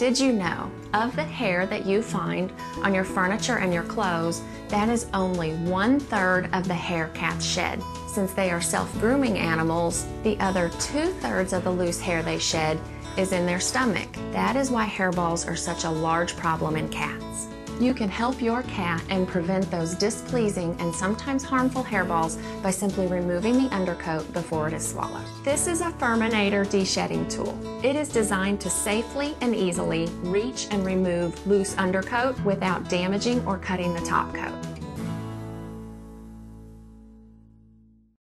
Did you know of the hair that you find on your furniture and your clothes, that is only one third of the hair cats shed. Since they are self grooming animals, the other two thirds of the loose hair they shed is in their stomach. That is why hairballs are such a large problem in cats. You can help your cat and prevent those displeasing and sometimes harmful hairballs by simply removing the undercoat before it is swallowed. This is a FURminator de-shedding tool. It is designed to safely and easily reach and remove loose undercoat without damaging or cutting the top coat.